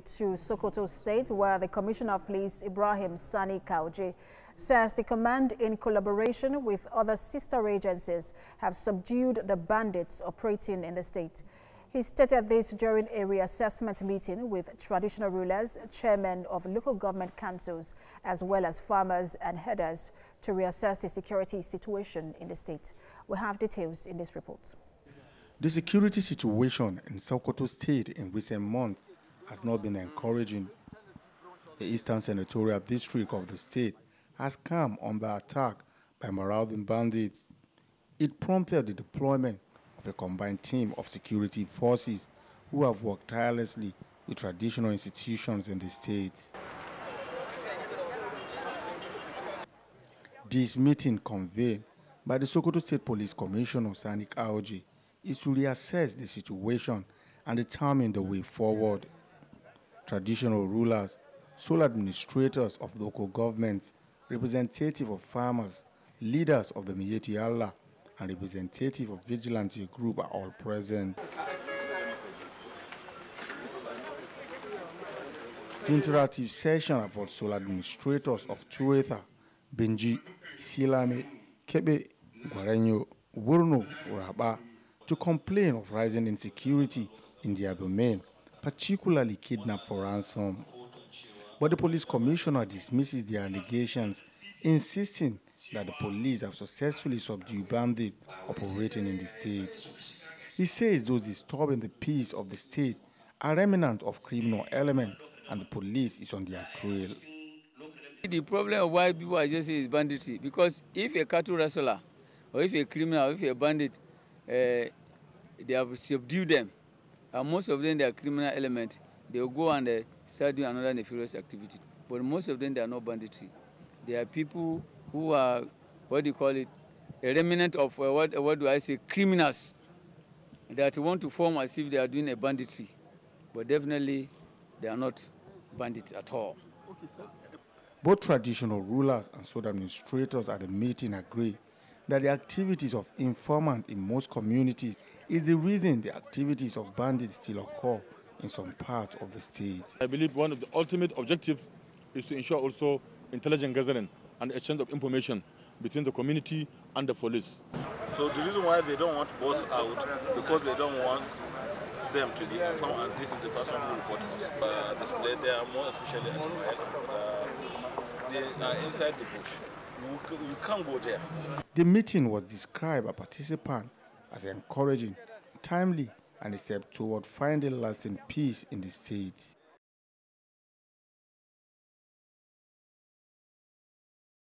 to Sokoto State, where the Commissioner of Police, Ibrahim Sani Ka'oje, says the command, in collaboration with other sister agencies, have subdued the bandits operating in the state. He stated this during a reassessment meeting with traditional rulers, chairmen of local government councils, as well as farmers and headers to reassess the security situation in the state. We have details in this report. The security situation in Sokoto State in recent months has not been encouraging. The Eastern Senatorial District of the state has come under attack by marauding bandits. It prompted the deployment of a combined team of security forces who have worked tirelessly with traditional institutions in the state. This meeting convened by the Sokoto State Police Commissioner Sani Ka'oje is to reassess the situation and determine the way forward. Traditional rulers, sole administrators of local governments, representative of farmers, leaders of the Miyetti Allah, and representative of vigilante group are all present. The interactive session about sole administrators of Tureta, Binji, Silame, Kebbe, Goronyo, Wurno, Rabah, to complain of rising insecurity in their domain, particularly kidnapped for ransom. But the police commissioner dismisses the allegations, insisting that the police have successfully subdued bandits operating in the state. He says those disturbing the peace of the state are remnant of criminal element and the police is on their trail. The problem of why people are just saying is banditry because if a cattle rustler or if a criminal or if a bandit uh, they have subdued them and most of them they are criminal element. They will go and uh, start doing another nefarious activity. But most of them they are not banditry. They are people who are what do you call it a remnant of uh, what, what do I say criminals that want to form as if they are doing a banditry. But definitely they are not bandits at all. Okay, Both traditional rulers and sole administrators at the meeting agree that the activities of informant in most communities is the reason the activities of bandits still occur in some parts of the state. I believe one of the ultimate objectives is to ensure also intelligent gathering and exchange of information between the community and the police. So the reason why they don't want boss out because they don't want them to be informed and this is the first one who report us. Uh, display there more especially at uh, they are inside the bush. Can't go there. The meeting was described by participants as encouraging, timely, and a step toward finding lasting peace in the state.